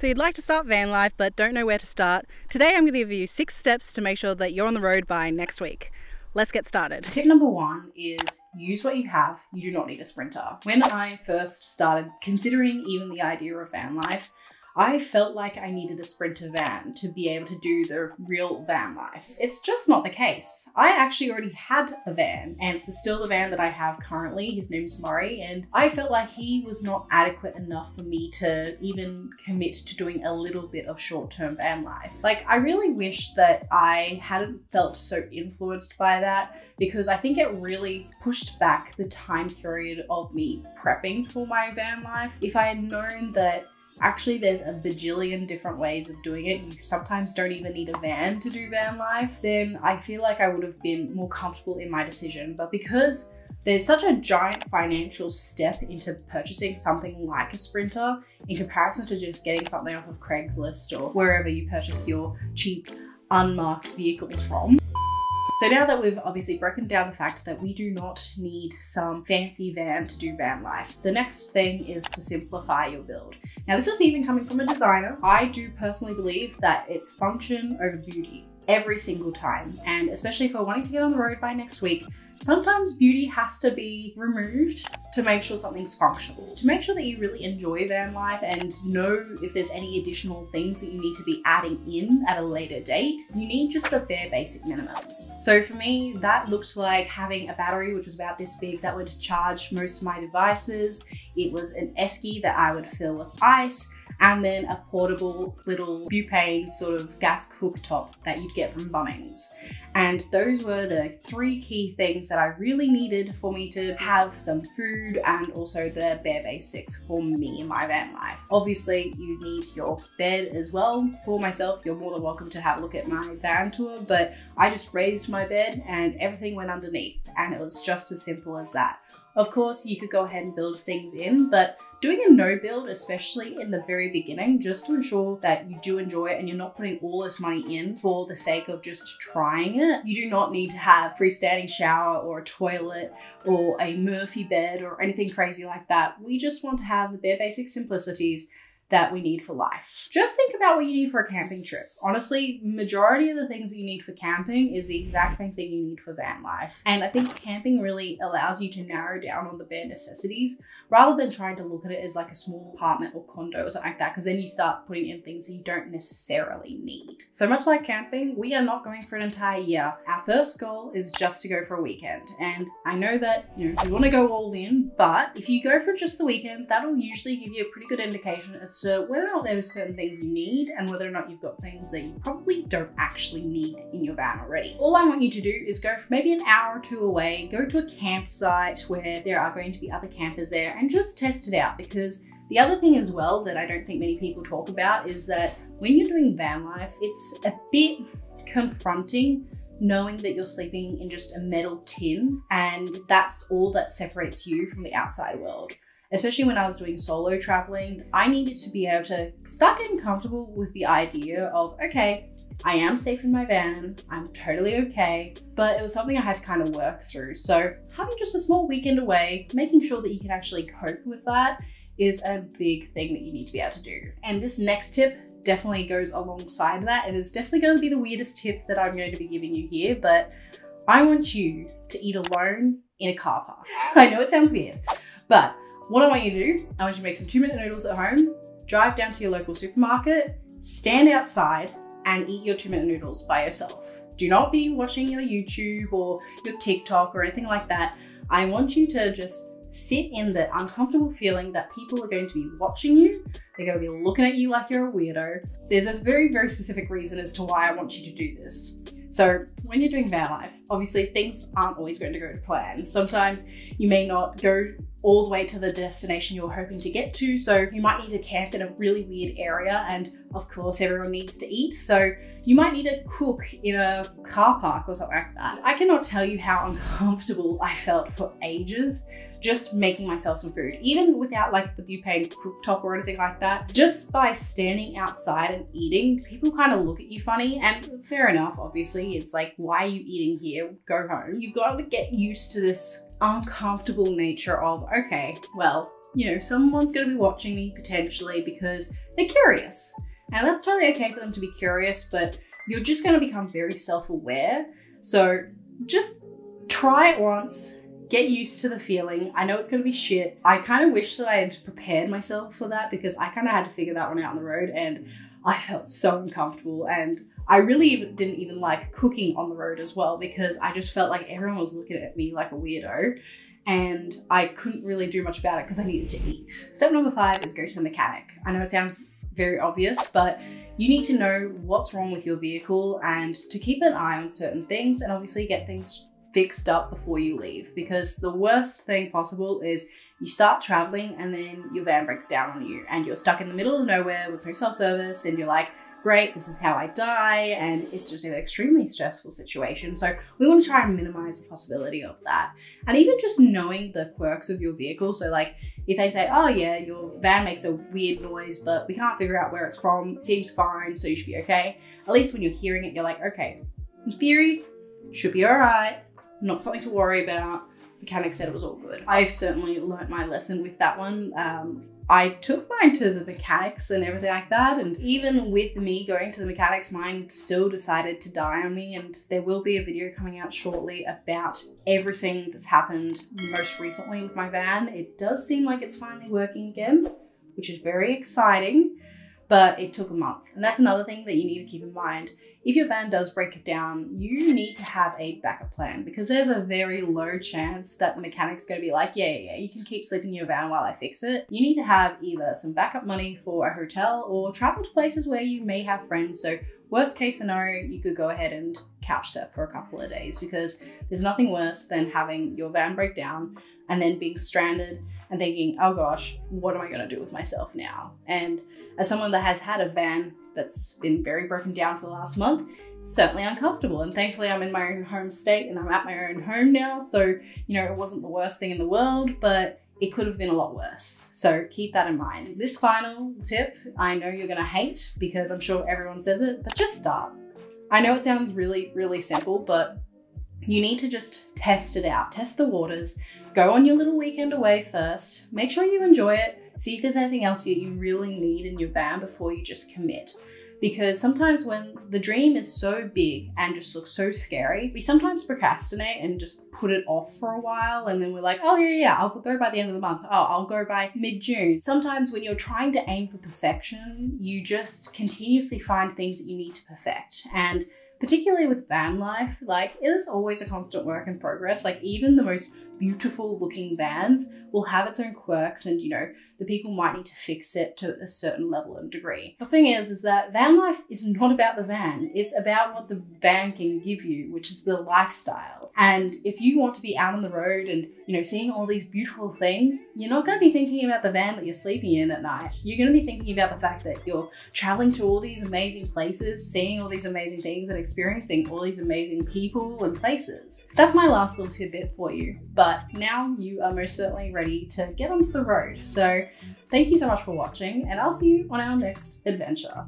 So you'd like to start van life but don't know where to start? Today I'm going to give you six steps to make sure that you're on the road by next week. Let's get started. Tip number one is use what you have. You do not need a sprinter. When I first started considering even the idea of van life, I felt like I needed a Sprinter van to be able to do the real van life. It's just not the case. I actually already had a van, and it's still the van that I have currently. His name's Murray, and I felt like he was not adequate enough for me to even commit to doing a little bit of short term van life. Like, I really wish that I hadn't felt so influenced by that because I think it really pushed back the time period of me prepping for my van life. If I had known that Actually, there's a bajillion different ways of doing it. You sometimes don't even need a van to do van life. Then I feel like I would have been more comfortable in my decision. But because there's such a giant financial step into purchasing something like a Sprinter in comparison to just getting something off of Craigslist or wherever you purchase your cheap unmarked vehicles from. So now that we've obviously broken down the fact that we do not need some fancy van to do van life, the next thing is to simplify your build. Now this is even coming from a designer. I do personally believe that it's function over beauty every single time. And especially if we're wanting to get on the road by next week, Sometimes beauty has to be removed to make sure something's functional. To make sure that you really enjoy van life and know if there's any additional things that you need to be adding in at a later date, you need just the bare basic minimums. So for me, that looked like having a battery which was about this big that would charge most of my devices. It was an esky that I would fill with ice and then a portable little butane sort of gas cooktop that you'd get from Bunnings. And those were the three key things that I really needed for me to have some food and also the bare basics for me in my van life. Obviously, you need your bed as well. For myself, you're more than welcome to have a look at my van tour, but I just raised my bed and everything went underneath, and it was just as simple as that. Of course, you could go ahead and build things in, but doing a no build, especially in the very beginning, just to ensure that you do enjoy it and you're not putting all this money in for the sake of just trying it. You do not need to have freestanding shower or a toilet or a Murphy bed or anything crazy like that. We just want to have the bare basic simplicities that we need for life. Just think about what you need for a camping trip. Honestly, majority of the things that you need for camping is the exact same thing you need for van life. And I think camping really allows you to narrow down on the bare necessities rather than trying to look at it as like a small apartment or condo or something like that, because then you start putting in things that you don't necessarily need. So much like camping, we are not going for an entire year. Our first goal is just to go for a weekend. And I know that, you know, you want to go all in, but if you go for just the weekend, that'll usually give you a pretty good indication as to whether or not there's certain things you need and whether or not you've got things that you probably don't actually need in your van already. All I want you to do is go for maybe an hour or two away, go to a campsite where there are going to be other campers there and just test it out because the other thing as well that I don't think many people talk about is that when you're doing van life, it's a bit confronting knowing that you're sleeping in just a metal tin and that's all that separates you from the outside world. Especially when I was doing solo traveling, I needed to be able to start getting comfortable with the idea of, okay, I am safe in my van, I'm totally okay, but it was something I had to kind of work through. So having just a small weekend away, making sure that you can actually cope with that is a big thing that you need to be able to do. And this next tip definitely goes alongside that and it's definitely going to be the weirdest tip that I'm going to be giving you here, but I want you to eat alone in a car park. I know it sounds weird, but what I want you to do, I want you to make some two minute noodles at home, drive down to your local supermarket, stand outside and eat your two minute noodles by yourself. Do not be watching your YouTube or your TikTok or anything like that. I want you to just sit in the uncomfortable feeling that people are going to be watching you. They're going to be looking at you like you're a weirdo. There's a very, very specific reason as to why I want you to do this. So when you're doing van life, obviously things aren't always going to go to plan. Sometimes you may not go all the way to the destination you're hoping to get to. So you might need to camp in a really weird area and of course everyone needs to eat. So you might need to cook in a car park or something like that. I cannot tell you how uncomfortable I felt for ages just making myself some food, even without like the butane cooktop or anything like that. Just by standing outside and eating, people kind of look at you funny. And fair enough, obviously, it's like, why are you eating here? Go home. You've got to get used to this uncomfortable nature of, okay, well, you know, someone's going to be watching me potentially because they're curious. And that's totally okay for them to be curious, but you're just going to become very self aware. So just try it once, get used to the feeling. I know it's to be shit. I kind of wish that I had prepared myself for that because I kind of had to figure that one out on the road and I felt so uncomfortable and I really didn't even like cooking on the road as well because I just felt like everyone was looking at me like a weirdo and I couldn't really do much about it because I needed to eat. Step number five is go to the mechanic. I know it sounds very obvious, but you need to know what's wrong with your vehicle and to keep an eye on certain things and obviously get things fixed up before you leave because the worst thing possible is you start traveling and then your van breaks down on you and you're stuck in the middle of nowhere with no self service and you're like, great, this is how I die, and it's just an extremely stressful situation. So we want to try and minimize the possibility of that. And even just knowing the quirks of your vehicle. So like if they say, oh yeah, your van makes a weird noise, but we can't figure out where it's from, it seems fine, so you should be okay. At least when you're hearing it, you're like, okay, in theory, should be all right, not something to worry about. Mechanic said it was all good. I've certainly learnt my lesson with that one. Um, I took mine to the mechanics and everything like that. And even with me going to the mechanics, mine still decided to die on me. And there will be a video coming out shortly about everything that's happened most recently with my van. It does seem like it's finally working again, which is very exciting but it took a month. And that's another thing that you need to keep in mind. If your van does break down, you need to have a backup plan because there's a very low chance that the mechanic's going to be like, yeah, yeah, yeah, you can keep sleeping in your van while I fix it. You need to have either some backup money for a hotel or travel to places where you may have friends. So worst case scenario, you could go ahead and couch surf for a couple of days because there's nothing worse than having your van break down and then being stranded and thinking, oh gosh, what am I going to do with myself now? And as someone that has had a van that's been very broken down for the last month, it's certainly uncomfortable. And thankfully, I'm in my own home state and I'm at my own home now. So, you know, it wasn't the worst thing in the world, but it could have been a lot worse. So keep that in mind. This final tip, I know you're going to hate because I'm sure everyone says it, but just start. I know it sounds really, really simple, but you need to just test it out, test the waters, go on your little weekend away first, make sure you enjoy it, see if there's anything else that you really need in your van before you just commit. Because sometimes when the dream is so big and just looks so scary, we sometimes procrastinate and just put it off for a while. And then we're like, oh, yeah, yeah, I'll go by the end of the month. Oh, I'll go by mid June. Sometimes when you're trying to aim for perfection, you just continuously find things that you need to perfect. And particularly with van life, like it is always a constant work in progress. Like even the most beautiful looking vans will have its own quirks and you know the people might need to fix it to a certain level and degree. The thing is is that van life is not about the van. It's about what the van can give you which is the lifestyle. And if you want to be out on the road and you know seeing all these beautiful things you're not going to be thinking about the van that you're sleeping in at night. You're going to be thinking about the fact that you're traveling to all these amazing places seeing all these amazing things and experiencing all these amazing people and places. That's my last little tidbit for you but but now you are most certainly ready to get onto the road. So thank you so much for watching and I'll see you on our next adventure.